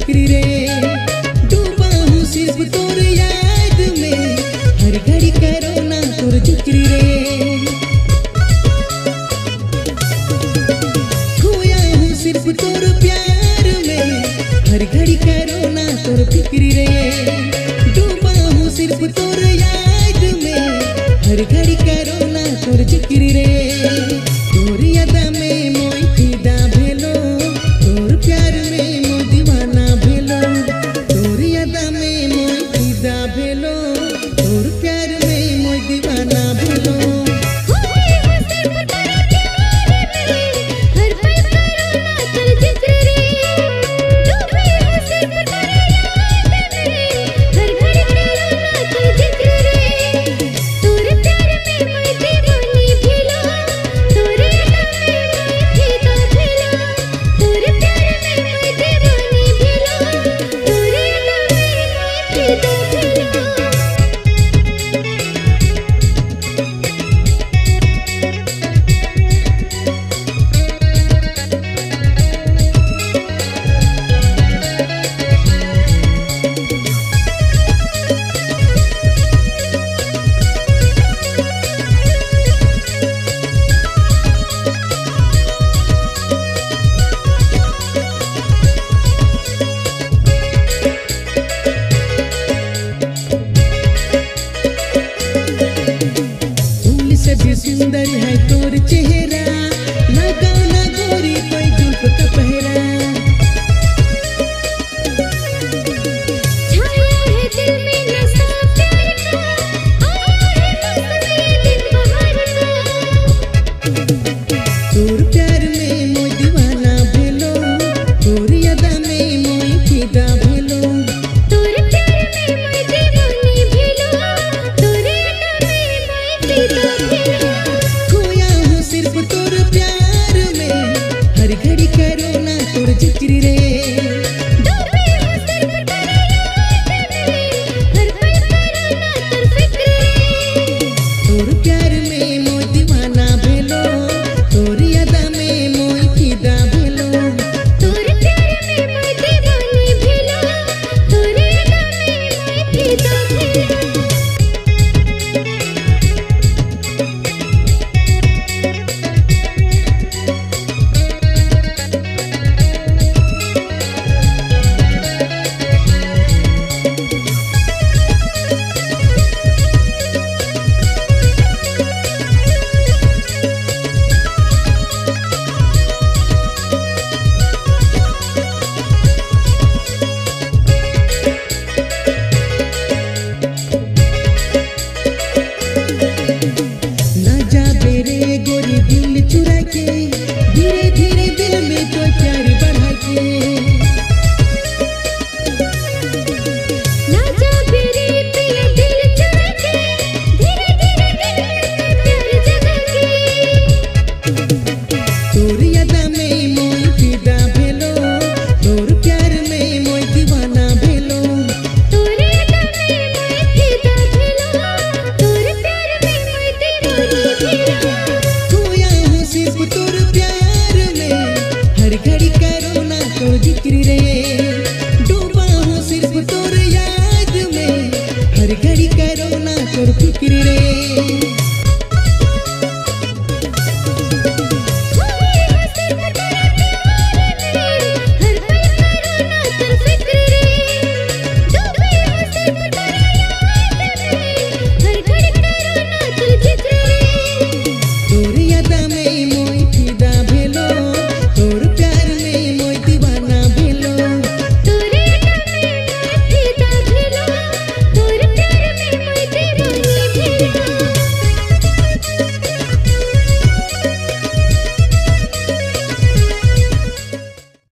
फिक्री रे। डूबा हूँ सिर्फ़ तोर याद में। हर घड़ी करो ना तोर जिक्री रे। खोया हूँ सिर्फ़ तोर प्यार में। हर घड़ी करो ना तोर फिक्री रे। डूबा हूँ सिर्फ़ तोर याद में। हर घड़ी करो ना तोर जिक्री रे। तोर याद में सुंदर है तोर चेहरा।